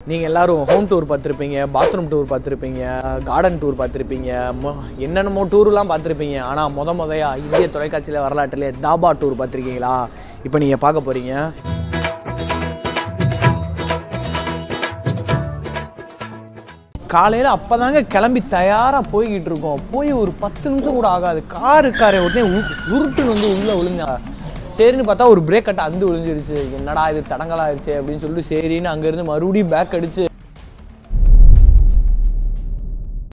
நீங்கள் எல்லாரும் home tour பார்த்துருப்பீங்க பாத்ரூம் டூர் பார்த்துருப்பீங்க கார்டன் டூர் பார்த்துருப்பீங்க மொ- என்னென்னமோ டூர்லாம் பார்த்துருப்பீங்க. ஆனால் முத முதையா இந்திய தொலைக்காட்சியில் வரலாற்றிலே தாபா டூர் பார்த்துருக்கீங்களா? இப்போ நீங்கள் பார்க்க போகிறீங்க காலையில் அப்போதாங்க கிளம்பி தயாராக போய்கிட்டு இருக்கோம். போய் ஒரு பத்து நிமிஷம் கூட ஆகாது. காரு காரை உடனே உ- உருட்டுன்னு வந்து உள்ளே விழுந்தா. சரின்னு பார்த்தா ஒரு பிரேக் கட்ட அந்து விழுந்துருச்சு. என்னடா இது தடங்கலாயிருச்சு அப்படின்னு சொல்லிட்டு சரின்னு அங்கேருந்து மறுபடியும் பேக் அடிச்சு.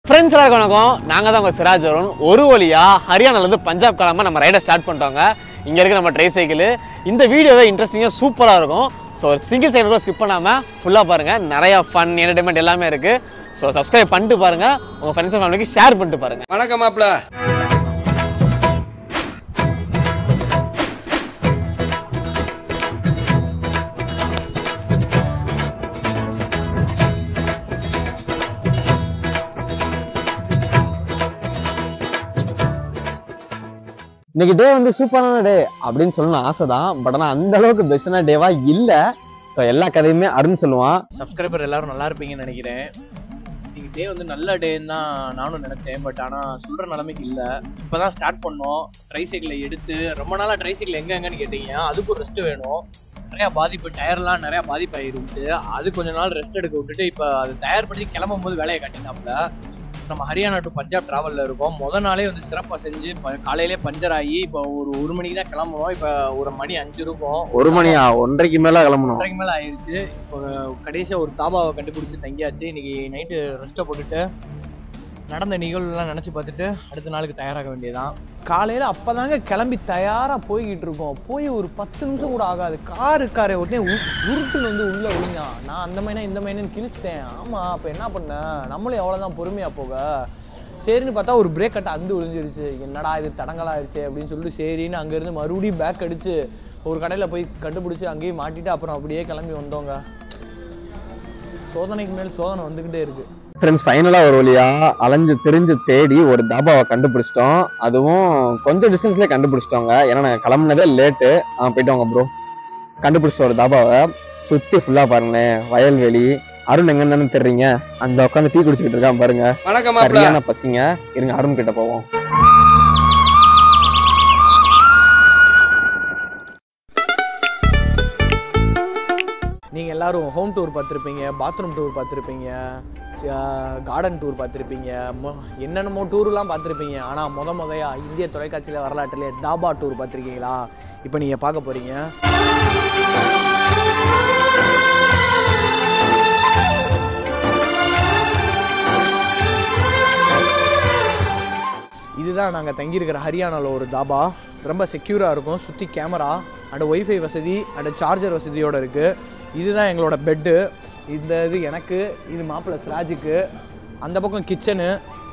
ஃப்ரெண்ட்ஸ் எல்லாருக்கும் வணக்கம். நாங்கள் தான் உங்கள் சிராஜ் வருண் ஒரு வழியா ஹரியானாலேருந்து பஞ்சாப் கிளம்ப நம்ம ரைடை ஸ்டார்ட் பண்ணிட்டோங்க. இங்கே இருக்க நம்ம ட்ரை சைக்கிள் இந்த வீடியோவை இன்ட்ரெஸ்டிங்காக சூப்பராக இருக்கும். ஸோ ஒரு சிங்கிள் சைக்கிள் கூட ஸ்கிப் பண்ணாமல் ஃபுல்லாக பாருங்கள் நிறையா ஃபன் என்டர்டைன்மெண்ட் எல்லாமே இருக்குது ஸோ சப்ஸ்கிரைப் பண்ணிட்டு பாருங்கள் உங்கள் ஃப்ரெண்ட்ஸ் ஃபேமிலிக்கு ஷேர் பண்ணிட்டு பாருங்கள் வணக்கம் மாப்ள இன்னைக்கு டே வந்து சூப்பரான டே அப்படின்னு சொல்லணும் ஆசை தான் பட் ஆனால் அந்த அளவுக்கு பெஸ்டான டேவா இல்லை. ஸோ எல்லா கதையுமே அருண் சொல்லுவான். சப்ஸ்கிரைபர் எல்லாரும் நல்லா இருப்பீங்கன்னு நினைக்கிறேன். இன்னைக்கு டே வந்து நல்ல டேன்னு தான் நானும் நினச்சேன். பட் ஆனால் சொல்கிற நிலைமைக்கு இல்லை. இப்போ தான் ஸ்டார்ட் பண்ணோம். ட்ரைசைக்கிளை எடுத்து ரொம்ப நாளாக ட்ரைசைக்கிள் எங்கே எங்கன்னு கேட்டீங்க. அதுக்கு ஒரு ரெஸ்ட் வேணும். நிறையா பாதிப்பு டயர்லாம் நிறையா பாதிப்பு ஆயிருந்துச்சு அது கொஞ்ச நாள் ரெஸ்ட் எடுக்க விட்டுட்டு இப்போ அது தயார் பண்ணி கிளம்பும் போது வேலையை கட்டினாப்புல நம்ம ஹரியானா டு பஞ்சாப் டிராவலில் இருக்கோம். முத நாளே வந்து சிறப்பாக செஞ்சு காலையிலே பஞ்சர் ஆகி இப்போ ஒரு ஒரு மணிக்கு தான் கிளம்புறோம். இப்போ ஒரு மணி அஞ்சு இருக்கும். ஒரு மணியா? ஒன்றரைக்கு மேலே கிளம்பணும். ஒன்றரைக்கு மேல ஆயிருச்சு. இப்போ கடைசியா ஒரு தாபாவை கண்டுபிடிச்சு தங்கியாச்சு. இன்னைக்கு நைட்டு ரெஸ்ட்டை போட்டுட்டு நடந்த நிகழ்வுலாம் நினச்சி பார்த்துட்டு அடுத்த நாளுக்கு தயாராக வேண்டியதான் காலையில் அப்போ தாங்க கிளம்பி தயாராக போய்கிட்டு இருக்கோம். போய் ஒரு பத்து நிமிஷம் கூட ஆகாது. காரு காரை உடனே உ- உருட்டுன்னு வந்து உள்ளே விழுந்தான் நான் அந்த மைனா இந்த மைனன்னு கிழிச்சிட்டேன். ஆமாம் அப்போ என்ன பண்ணேன் நம்மளும் எவ்வளோதான் பொறுமையாக போக? சரின்னு பார்த்தா ஒரு பிரேக் கட்டை அந்து விழுந்துருச்சு என்னடா இது தடங்கலாயிருச்சு அப்படின்னு சொல்லிட்டு சரின்னு அங்கேருந்து மறுபடியும் பேக் அடித்து ஒரு கடையில் போய் கண்டுபிடிச்சி அங்கேயும் மாட்டிட்டு அப்புறம் அப்படியே கிளம்பி வந்தோங்க. சோதனைக்கு மேல் சோதனை வந்துக்கிட்டே இருக்குது ஃப்ரெண்ட்ஸ் ஃபைனலாக ஒரு வழியா அலைஞ்சு தெரிஞ்சு தேடி ஒரு தாபாவை கண்டுபிடிச்சிட்டோம். அதுவும் கொஞ்சம் டிஸ்டன்ஸ்லேயே கண்டுபிடிச்சிட்டோங்க. ஏன்னா நாங்கள் கிளம்புனதே லேட்டு ஆ போயிட்டு வாங்க ப்ரோ கண்டுபிடிச்சிட்டோம் ஒரு தாபாவை சுற்றி ஃபுல்லாக பாருங்களேன் வயல்வெளி அருண் எங்க இருந்தானு தெரியுங்க. அந்த உட்காந்து டீ குடிச்சிக்கிட்டு இருக்கான் பாருங்க. சரியான பசிங்க. இருங்க அருண் கிட்ட போவோம். நீங்கள் எல்லாரும் ஹோம் டூர் பார்த்துருப்பீங்க பாத்ரூம் டூர் பார்த்துருப்பீங்க. கார்டன் டூர் பார்த்துருப்பீங்க. மொ- என்னென்னமோ டூர்லாம் பார்த்துருப்பீங்க. ஆனால் முத முதையா இந்திய தொலைக்காட்சியில் வரலாற்றிலே தாபா டூர் பார்த்துருக்கீங்களா? இப்போ நீங்கள் பார்க்க போகிறீங்க இதுதான் நாங்கள் தங்கியிருக்கிற ஹரியானாவில் ஒரு தாபா. ரொம்ப செக்யூராக இருக்கும். சுற்றி கேமரா அண்ட் ஒய்ஃபை வசதி அண்ட் சார்ஜர் வசதியோடு இருக்குது இதுதான் எங்களோட பெட்டு இந்த இது எனக்கு இது மாப்பிள்ளை ஸ்ராஜுக்கு அந்த பக்கம் கிச்சனு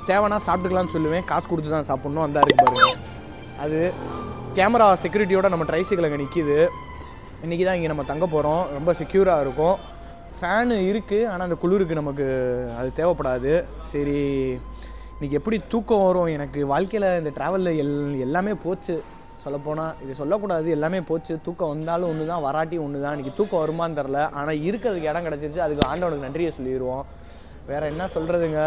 தேவைன்னா சாப்பிட்டுக்கலாம்னு சொல்லுவேன். காசு கொடுத்து தான் சாப்பிட்ணும். அந்த இருக்கு பாருங்க. அது கேமரா செக்யூரிட்டியோட நம்ம ட்ரைசிக்கில் அங்கே நிற்கிது இன்றைக்கி தான் இங்கே நம்ம தங்க போகிறோம் ரொம்ப செக்யூராக இருக்கும். ஃபேனு இருக்குது ஆனால் அந்த குளிருக்கு நமக்கு அது தேவைப்படாது. சரி இன்றைக்கி எப்படி தூக்கம் வரும்? எனக்கு வாழ்க்கையில் இந்த ட்ராவலில் எல் எல்லாமே போச்சு. சொல்லப்போனால் இது சொல்லக்கூடாது எல்லாமே போச்சு. தூக்கம் வந்தாலும் ஒன்று தான் வராட்டி ஒன்று தான் இன்றைக்கி தூக்கம் வருமான்னு தெரில ஆனால் இருக்கிறதுக்கு இடம் கிடச்சிருச்சு. அதுக்கு ஆண்டவனுக்கு நன்றியை சொல்லிடுவோம் வேறு என்ன சொல்கிறதுங்க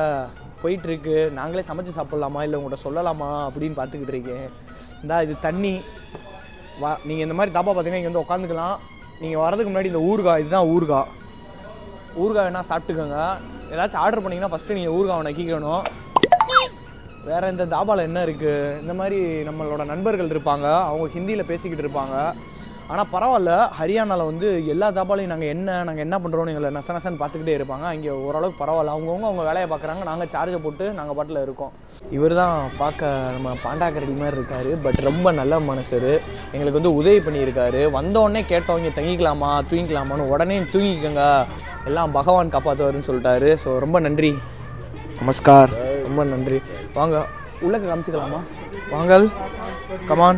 போயிட்டுருக்கு. நாங்களே சமைச்சு சாப்பிட்லாமா? இல்லை உங்கள்கிட்ட சொல்லலாமா? அப்படின்னு பார்த்துக்கிட்டு இருக்கேன். இந்தா இது தண்ணி. வா நீங்கள் இந்த மாதிரி தாப்பா பார்த்தீங்கன்னா இங்கே வந்து உட்காந்துக்கலாம். நீங்கள் வரதுக்கு முன்னாடி இந்த ஊறுகாய் இதுதான் ஊறுகாய் ஊறுகாய் வேணால் சாப்பிட்டுக்கோங்க. ஏதாச்சும் ஆர்டர் பண்ணிங்கன்னா ஃபஸ்ட்டு நீங்கள் ஊறுகாவை நக்கிக்கணும் வேறு இந்த தாபாவில் என்ன இருக்குது இந்த மாதிரி நம்மளோட நண்பர்கள் இருப்பாங்க. அவங்க ஹிந்தியில் பேசிக்கிட்டு இருப்பாங்க. ஆனால் பரவாயில்ல. ஹரியானாவில் வந்து எல்லா தாபாலையும் நாங்கள் என்ன நாங்கள் என்ன பண்ணுறோம்னு எங்களை நச நசன்னு பார்த்துக்கிட்டே இருப்பாங்க. இங்கே ஓரளவுக்கு பரவாயில்ல. அவங்கவுங்க அவங்க வேலையை பார்க்குறாங்க. நாங்கள் சார்ஜை போட்டு நாங்கள் பாட்டில் இருக்கோம். இவர் தான் பார்க்க நம்ம பாண்டாக்கரடி மாதிரி இருக்கார். பட் ரொம்ப நல்ல மனுஷர். எங்களுக்கு வந்து உதவி பண்ணியிருக்காரு. வந்த உடனே கேட்டோம் இங்கே தங்கிக்கலாமா? தூங்கிக்கலாமான்னு? உடனே தூங்கிக்கோங்க. எல்லாம் பகவான் காப்பாற்றுவாருன்னு சொல்லிட்டாரு. ஸோ ரொம்ப நன்றி. நமஸ்கார். ரொம்ப நன்றி. வாங்க உள்ளக்க காமிச்சிக்கலாமா? வாங்கல் கமான்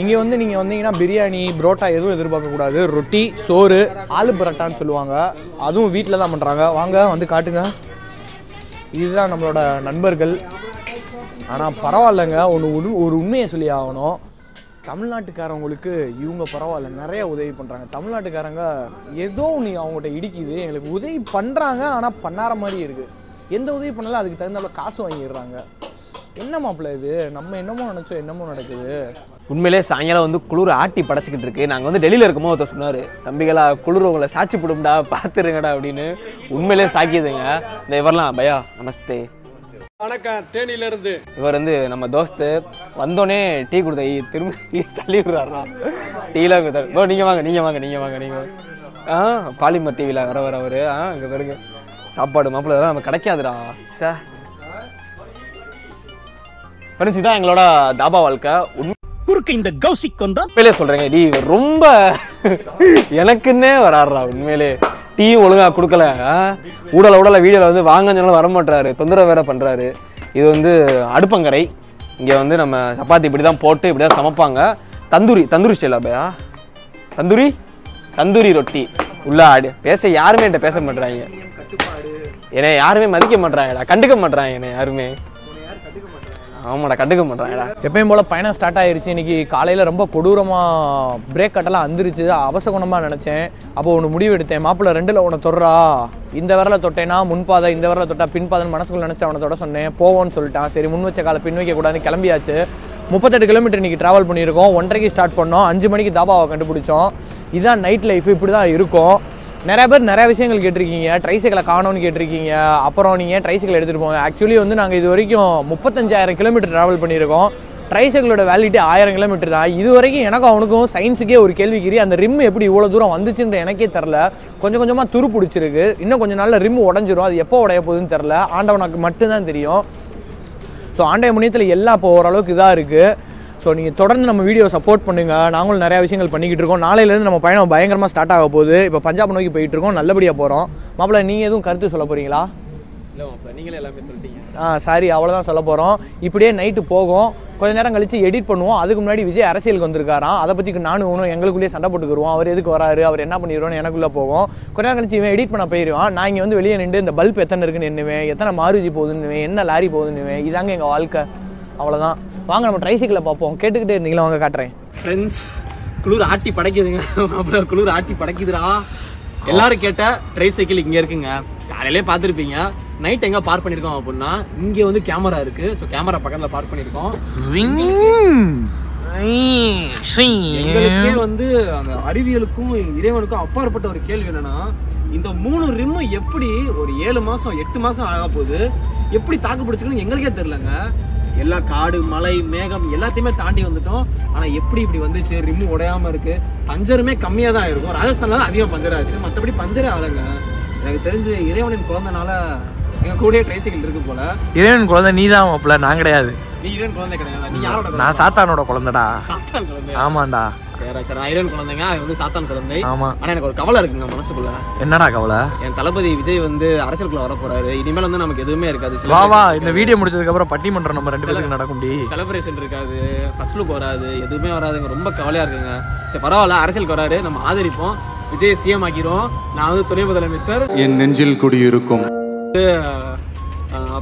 இங்கே வந்து நீங்கள் வந்தீங்கன்னா பிரியாணி புரோட்டா எதுவும் எதிர்பார்க்கக்கூடாது ரொட்டி சோறு ஆலு பரோட்டான்னு சொல்லுவாங்க. அதுவும் வீட்டில் தான் பண்ணுறாங்க வாங்க வந்து காட்டுங்க. இதுதான் நம்மளோட நண்பர்கள். ஆனால் பரவாயில்லைங்க. ஒன்று ஒரு உண்மையை சொல்லி ஆகணும். தமிழ்நாட்டுக்காரவங்களுக்கு இவங்க பரவாயில்ல நிறைய உதவி பண்ணுறாங்க தமிழ்நாட்டுக்காரங்க ஏதோ ஒன்று அவங்ககிட்ட இடிக்குது. எங்களுக்கு உதவி பண்ணுறாங்க ஆனால் பண்ணார மாதிரி இருக்குது எந்த உதவி பண்ணாலும் அதுக்கு தகுந்தாப்புல காசு வாங்கிடுறாங்க. என்ன மாப்பிள்ள இது? நம்ம என்னமோ நினச்சோம் என்னமோ நடக்குது. உண்மையிலே சாயங்காலம் வந்து குளிர் ஆட்டி படைச்சிக்கிட்டு இருக்கு. நாங்கள் வந்து டெல்லியில் இருக்கும்போது ஒருத்தர் சொன்னார் தம்பிகளா குளிர் உங்களை சாட்சி போடும்டா பார்த்துருங்கடா அப்படின்னு. உண்மையிலே சாக்கியதுங்க. இந்த இவரெல்லாம் பயா நமஸ்தே. வணக்கம் தேனியில இருந்து இவர் வந்து நம்ம தோஸ்து. வந்தோடனே டீ கொடுத்த திரும்பி தள்ளி விடுறாரா டீலாம் கொடுத்தாரு ஓ நீங்கள் வாங்க நீங்கள் வாங்க நீங்கள் வாங்க நீங்கள் ஆ பாலிமர் டிவியில் வர வர அவர். ஆ இங்கே பாருங்க. சாப்பாடு மாப்பிள்ளை இதெல்லாம் நம்ம கிடைக்காதுடா. சார் ஃப்ரெண்ட்ஸ் இதான் எங்களோட தாபா வாழ்க்கை. உண்மை குறுக்கு இந்த கௌசிக் கொண்டா உண்மையிலே சொல்றேங்க டி ரொம்ப எனக்குன்னே வராடுறா உண்மையிலே. டீ ஒழுங்கா கொடுக்கல? ஊடல ஊடல வீடியோல வந்து வாங்க சொன்னாலும் வர மாட்டாரு தொந்தரவு வேற பண்றாரு. இது வந்து அடுப்பங்கரை. இங்க வந்து நம்ம சப்பாத்தி இப்படி தான் போட்டு இப்படி தான் சமைப்பாங்க. தந்தூரி தந்தூரி ஸ்டைலா பையா தந்தூரி? தந்தூரி ரொட்டி. உள்ள ஆடு பேச யாருமே என்கிட்ட பேச மாட்றாங்க. என்னை யாருமே மதிக்க மாட்றாங்கடா. கண்டுக்க மாட்றாங்க என்னை யாருமே. ஆமாடா கண்டுக்க மாட்றாங்கடா. எப்பயும் போல் பயணம் ஸ்டார்ட் ஆயிருச்சு. இன்னைக்கு காலையில் ரொம்ப கொடூரமாக பிரேக் கட்டெல்லாம் அந்திருச்சு. அவசகுணமாக நினச்சேன். அப்போ ஒன்று முடிவு எடுத்தேன். மாப்பிள்ள ரெண்டில் உன்னை தொடரா இந்த வரல தொட்டேன்னா முன்பாதை இந்த விரல தொட்டா பின்பாதைன்னு மனசுக்குள்ள நினச்சிட்டு அவனை தொட சொன்னேன். போவோன்னு சொல்லிட்டான். சரி முன் வச்ச காலை பின் வைக்கக்கூடாதுன்னு கிளம்பியாச்சு. முப்பத்தெட்டு கிலோமீட்டர் இன்னைக்கு ட்ராவல் பண்ணியிருக்கோம். ஒன்றரைக்கு ஸ்டார்ட் பண்ணோம். அஞ்சு மணிக்கு தாபாவை கண்டுபிடிச்சோம். இதுதான் நைட் லைஃப் இப்படி தான் இருக்கும். நிறைய பேர் நிறைய விஷயங்கள் கேட்டிருக்கீங்க. ட்ரைசைக்கிளை காணோன்னு கேட்டிருக்கீங்க. அப்புறம் நீங்கள் ட்ரைசைக்கிள் எடுத்துகிட்டு போங்க? ஆக்சுவலி வந்து நாங்கள் இது வரைக்கும் முப்பத்தஞ்சாயிரம் கிலோமீட்டர் ட்ராவல் பண்ணியிருக்கோம். ட்ரைசைக்கிளோட வேலிட்டி ஆயிரம் கிலோமீட்டர் தான். இது வரைக்கும் எனக்கும் அவனுக்கும் சயின்ஸுக்கே ஒரு கேள்விக்குறி அந்த ரிம் எப்படி இவ்வளோ தூரம் வந்துச்சுன்ற எனக்கே தெரில கொஞ்சம் கொஞ்சமாக துரு பிடிச்சிருக்கு. இன்னும் கொஞ்சம் நாளில் ரிம் உடஞ்சிரும். அது எப்போ உடைய போகுதுன்னு தெரில ஆண்டவனுக்கு மட்டும்தான் தெரியும். ஸோ ஆண்டைய முனியத்தில் எல்லாம் இப்போ ஓரளவுக்கு இதாக இருக்குது ஸோ நீங்கள் தொடர்ந்து நம்ம வீடியோ சப்போர்ட் பண்ணுங்கள் நாங்களும் நிறையா விஷயங்கள் பண்ணிக்கிட்டு இருக்கோம். நாளையிலேருந்து நம்ம பயணம் பயங்கரமாக ஸ்டார்ட் ஆக போகுது. இப்போ பஞ்சாப் நோக்கி போயிட்டு இருக்கோம். நல்லபடியாக போகிறோம் மாப்பிள்ள நீங்கள் எதுவும் கருத்து சொல்ல போகிறீங்களா இல்லை நீங்களே எல்லாமே சொல்லிட்டீங்க. ஆ சாரி அவ்வளோதான் சொல்ல போகிறோம் இப்படியே நைட்டு போகும். கொஞ்ச நேரம் கழிச்சு எடிட் பண்ணுவோம். அதுக்கு முன்னாடி விஜய் அரசியலுக்கு வந்திருக்காராம். அதை பற்றி நானும் இவனும் எங்களுக்குள்ளேயே சண்டை போட்டுக்குருவோம். அவர் எதுக்கு வராரு? அவர் என்ன பண்ணிடுவோம்னு எனக்குள்ளே போகும். கொஞ்ச நேரம் கழிச்சு இவன் எடிட் பண்ண போயிடுவான் நான் இங்கே வந்து வெளியே நின்று இந்த பல்ப் எத்தனை இருக்குன்னு எண்ணுவேன். எத்தனை மாருதி போகுதுன்னு என்ன லாரி போகுதுன்னு இதாங்க எங்கள் வாழ்க்கை. அவ்வளோதான் வாங்க நம்ம ட்ரைசிக்கில் பார்ப்போம். கேட்டுக்கிட்டே இருந்தீங்களா? வாங்க காட்டுறேன். ஃப்ரெண்ட்ஸ் குளிர் ஆட்டி படைக்குதுங்க. அப்புறம் குளிர் ஆட்டி படைக்குதுடா. எல்லாரும் கேட்ட ட்ரை சைக்கிள் இங்கே இருக்குங்க. காலையிலே பார்த்துருப்பீங்க. நைட் எங்கே பார்க் பண்ணியிருக்கோம் அப்படின்னா இங்கே வந்து கேமரா இருக்கு. ஸோ கேமரா பக்கத்தில் பார்க் பண்ணியிருக்கோம். எங்களுக்கே வந்து அந்த அறிவியலுக்கும் இறைவனுக்கும் அப்பாற்பட்ட ஒரு கேள்வி என்னன்னா இந்த மூணு ரிம்மு எப்படி ஒரு ஏழு மாசம் எட்டு மாசம் ஆக போகுது எப்படி தாக்கு பிடிச்சிருக்குன்னு எங்களுக்கே தெரிலங்க எல்லா காடு மலை மேகம் எல்லாத்தையுமே தாண்டி வந்துட்டோம். ஆனால் எப்படி இப்படி வந்துச்சு? ரிம்மு உடையாமல் இருக்கு. பஞ்சருமே கம்மியாக தான் இருக்கும். ராஜஸ்தானில் தான் அதிகமாக பஞ்சர் ஆச்சு. மற்றபடி பஞ்சரே ஆகலைங்க. எனக்கு தெரிஞ்சு இறைவனின் குழந்தைனால எங்க கூடயே ட்ரைசைக்கிள் இருக்கு போல. இறைவன் குழந்தை நீ தான் மாப்பிள்ள நான் கிடையாது. நீ இறைவன் குழந்தை கிடையாது? நீ யாரோட? நான் சாத்தானோட குழந்தைடா. சாத்தான் குழந்தை. ஆமாண்டா. சரி சரி நான் இறைவன் குழந்தைங்க அவன் வந்து சாத்தான் குழந்தை. ஆமா. ஆனா எனக்கு ஒரு கவலை இருக்குங்க மனசுக்குள்ள. என்னடா கவலை? என் தளபதி விஜய் வந்து அரசியலுக்குள்ள வர போறாரு இனிமேல் வந்து நமக்கு எதுவுமே இருக்காது. வா வா இந்த வீடியோ முடிச்சதுக்கு அப்புறம் பட்டிமன்றம் நம்ம ரெண்டு பேருக்கு நடக்கும் செலிப்ரேஷன் இருக்காது. ஃபர்ஸ்ட் லுக் வராது. எதுவுமே வராதுங்க. ரொம்ப கவலையா இருக்குங்க. சரி பரவாயில்ல அரசியலுக்கு வராரு. நம்ம ஆதரிப்போம். விஜய் சிஎம் ஆக்கிடுவோம் நான் வந்து துணை முதலமைச்சர். என் நெஞ்சில் குடியிருக்கும். Yeah.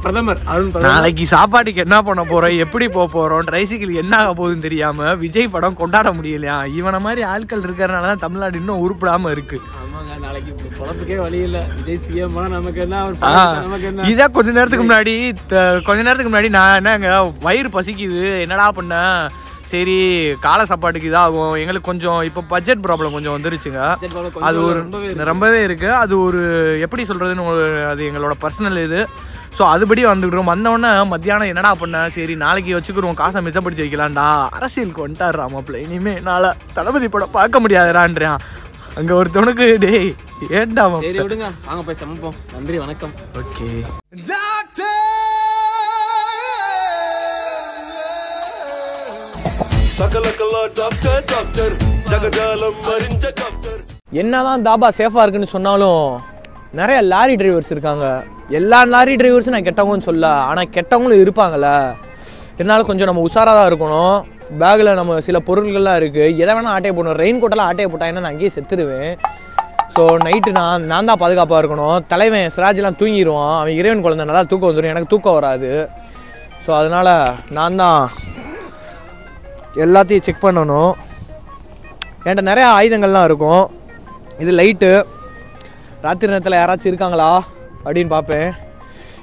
பிரதமர் அருண் நாளைக்கு சாப்பாட்டுக்கு என்ன பண்ண போறோம் எப்படி போக போறோம் ட்ரைசைக்கிள் என்ன ஆக போகுதுன்னு தெரியாம விஜய் படம் கொண்டாட முடியலையா? இவனை மாதிரி ஆட்கள் இருக்கிறனால தான் தமிழ்நாடு இன்னும் உருப்படாம இருக்கு. ஆமாங்க நாளைக்கு பொழப்புக்கே வழி இல்ல. விஜய் சிஎம் நமக்கு என்ன? இதான் கொஞ்ச நேரத்துக்கு முன்னாடி கொஞ்ச நேரத்துக்கு முன்னாடி நான் என்னங்க வயிறு பசிக்குது என்னடா பண்ண? சரி காலை சாப்பாட்டுக்கு இதாகும். எங்களுக்கு கொஞ்சம் இப்போ பட்ஜெட் ப்ராப்ளம் கொஞ்சம் வந்துருச்சுங்க. அது ஒரு ரொம்பவே இருக்கு. அது ஒரு எப்படி சொல்றதுன்னு அது எங்களோட பர்சனல் இது. ஸோ அதுபடி வந்துக்கிட்டோம். வந்தவொடனே மத்தியானம் என்னடா பண்ண? சரி நாளைக்கு வச்சுக்கிறோம் காசை மிச்சப்படுத்தி வைக்கலாம்டா. அரசியலுக்கு வந்துட்டாரா மாப்பிள்ள. இனிமே நாளை தளபதி படம் பார்க்க முடியாதுடான்றான். அங்க ஒருத்தவனுக்கு டேய் ஏன்டா சரி விடுங்க. வாங்க போய் சமைப்போம். நன்றி வணக்கம். ஓகே. என்னதான் தாபா சேஃபாக இருக்குன்னு சொன்னாலும் நிறைய லாரி டிரைவர்ஸ் இருக்காங்க. எல்லா லாரி டிரைவர்ஸும் நான் கெட்டவங்கன்னு சொல்ல ஆனால் கெட்டவங்களும் இருப்பாங்கல்ல. இருந்தாலும் கொஞ்சம் நம்ம உஷாராக தான் இருக்கணும். பேக்கில் நம்ம சில பொருட்கள்லாம் இருக்குது எதை வேணால் ஆட்டையை போடணும். ரெயின் கோட்டெல்லாம் ஆட்டையை போட்டாங்கன்னா நான் அங்கேயே செத்துருவேன். ஸோ நைட்டு நான் நான் தான் பாதுகாப்பாக இருக்கணும். தலைவன் சிராஜ்லாம் தூங்கிடுவான் அவன் இறைவன் குழந்தை நல்லா தூக்கம் வந்துடும் எனக்கு தூக்கம் வராது. ஸோ அதனால் நான் தான் எல்லாத்தையும் செக் பண்ணணும். என்கிட்ட நிறையா ஆயுதங்கள்லாம் இருக்கும். இது லைட்டு ராத்திரி நேரத்தில் யாராச்சும் இருக்காங்களா? அப்படின்னு பார்ப்பேன்.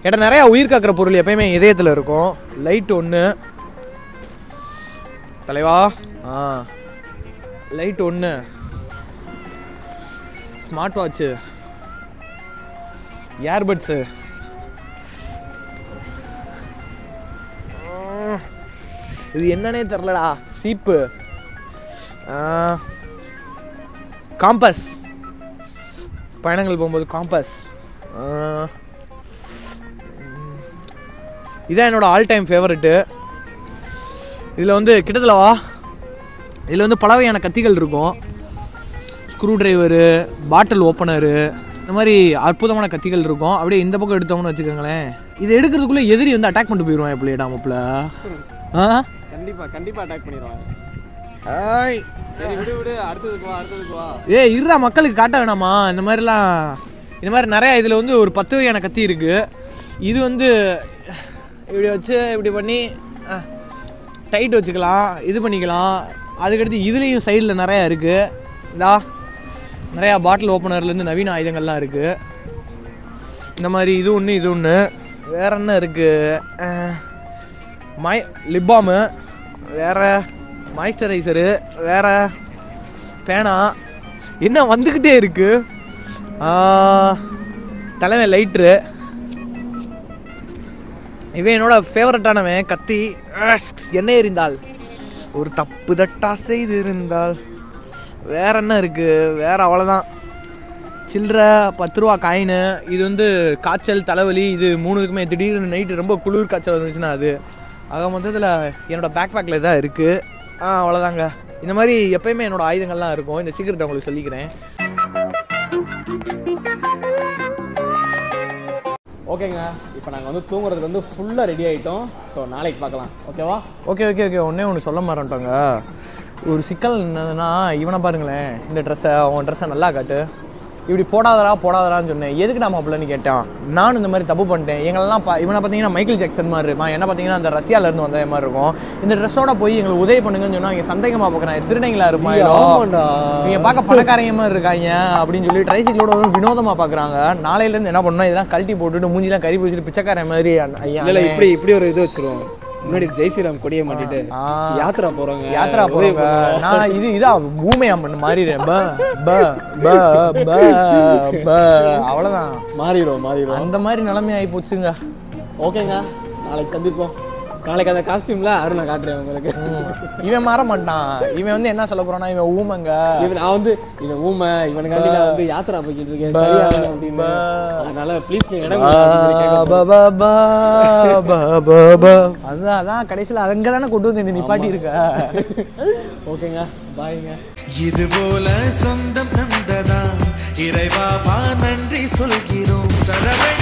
ஏன்னா நிறையா உயிர் காக்கிற பொருள் எப்பயுமே இதயத்தில் இருக்கும். லைட் ஒன்று தலைவா? ஆ. லைட் ஒன்று ஸ்மார்ட் வாட்ச்சு ஏர்பட்ஸு இது என்னன்னே தெரிலடா சீப்பு காம்பஸ் பயணங்கள் போகும்போது காம்பஸ் இதான் என்னோட ஆல் டைம் ஃபேவரெட்டு இதில் வந்து கிட்டத்தட்ட வா இதில் வந்து பல வகையான கத்திகள் இருக்கும். ஸ்க்ரூ டிரைவரு பாட்டில் ஓப்பனரு இந்த மாதிரி அற்புதமான கத்திகள் இருக்கும். அப்படியே இந்த பக்கம் எடுத்தோம்னு வச்சுக்கோங்களேன். இது எடுக்கிறதுக்குள்ளே எதிரி வந்து அட்டாக் பண்ணிட்டு போயிடுவான் எப்படியேடா மாப்பிள்ள. ஆ? கண்டிப்பாக கண்டிப்பாக அட்டாக் பண்ணிடுவாங்க ஆய் ஏ இருடா மக்களுக்கு காட்ட வேணாமா? இந்த மாதிரிலாம் இந்த மாதிரி நிறையா இதில் வந்து ஒரு பத்து வகையான கத்தி இருக்குது இது வந்து இப்படி வச்சு இப்படி பண்ணி டைட் வச்சுக்கலாம் இது பண்ணிக்கலாம். அதுக்கடுத்து இதுலேயும் சைடில் நிறையா இருக்குது இந்தா நிறையா பாட்டில் ஓப்பனர்லேருந்து நவீன ஆயுதங்கள்லாம் இருக்குது இந்த மாதிரி இது ஒன்று இது ஒன்று வேற என்ன இருக்குது மை லிப்பாமு வேறு மாய்ஸ்சரைசரு வேற பேனா. என்ன வந்துக்கிட்டே இருக்கு? தலைவன் லைட்ரு இவன் என்னோட ஃபேவரட்டானவன் கத்தி. என்ன எறிந்தால் ஒரு தப்பு தட்டா செய்திருந்தால் வேற என்ன இருக்குது வேற அவ்வளோதான் சில்லற பத்து ரூபா காயின் இது வந்து காய்ச்சல் தலைவலி இது மூணுக்குமே திடீர்னு நைட்டு ரொம்ப குளிர் காய்ச்சல் வந்துச்சுன்னா அது. ஆக மொத்தத்தில் என்னோடய பேக் பேக்கில் தான் இருக்குது ஆ அவ்வளோதாங்க இந்த மாதிரி எப்பயுமே என்னோட ஆயுதங்கள்லாம் இருக்கும். இந்த சீக்கிரட்டை உங்களுக்கு சொல்லிக்கிறேன். ஓகேங்க. இப்போ நாங்கள் வந்து தூங்குறதுக்கு வந்து ஃபுல்லாக ரெடி ஆகிட்டோம் ஸோ நாளைக்கு பார்க்கலாம். ஓகேவா ஓகே ஓகே ஓகே. ஒன்றே ஒன்று சொல்ல மாட்டேன்ட்டாங்க ஒரு சிக்கல் என்னதுன்னா இவனை பாருங்களேன். இந்த ட்ரெஸ்ஸை அவன் ட்ரெஸ்ஸை நல்லா காட்டு. இப்படி போடாதடா போடாதடான்னு சொன்னேன். எதுக்கு நான் மாப்பிள்ளன்னு கேட்டான். நானும் இந்த மாதிரி தப்பு பண்ணிட்டேன். எங்களெல்லாம் பா இவனை பார்த்தீங்கன்னா மைக்கேல் ஜாக்சன் மாதிரி இருப்பான். என்ன பார்த்தீங்கன்னா அந்த ரஷ்யால இருந்து வந்த மாதிரி இருக்கும். இந்த ட்ரெஸ்ஸோட போய் எங்களுக்கு உதவி பண்ணுங்கன்னு சொன்னா இங்கே சந்தேகமாக பார்க்குறேன் திருடங்களா இருப்பான். நீங்க பார்க்க பணக்காரங்க மாதிரி இருக்காங்க அப்படின்னு சொல்லி ட்ரைசைக்கிளோட ஒரு வினோதமா பார்க்குறாங்க. நாளையிலேருந்து என்ன பண்ணணும்? இதெல்லாம் கழட்டி போட்டுட்டு மூஞ்சிலாம் கறி பிடிச்சிட்டு பிச்சைக்காரன் மாதிரி ஐயா இப்படி இப்படி ஒரு இது வச்சிருவோம். முன்னாடி ஜெய் ஸ்ரீராம் கொடியை மாட்டிட்டு ஆ. யாத்ரா போறவங்க யாத்ரா பண்ணுவாங்க. நான் இது இதான் பூமே அம்மன் மாறிடுறேன் ப ப ப ப ப. அவ்வளோதான் மாறிடும் மாறிடும் அந்த மாதிரி நிலைமை ஆகி போச்சுங்க. ஓகேங்க. நாளைக்கு சந்திப்போம். நாளைக்கு அந்த காஸ்டியூம்ல அருணை காட்டுறேன் உங்களுக்கு. இவன் மாற மாட்டான். இவன் வந்து என்ன சொல்ல போறான்னா இவன் ஊமங்க. இவன் நான் வந்து இவன் ஊமை இவனுக்காண்டி நான் வந்து யாத்திரா போய்கிட்டு இருக்கேன். அப்படின்னு. அதனால ப்ளீஸ் நீங்க இடம் கொடுங்க அப்படின்னு சொல்லி கேட்க ப, ப, ப, ப, ப, ப. அதான் அதான் கடைசியில் அங்கே தானே கொண்டு வந்து என்னை நிப்பாட்டி இருக்க. ஓகேங்க பாய்ங்க. இது போல சொந்தம் தந்ததா இறைவா நன்றி சொல்கிறோம். சரவை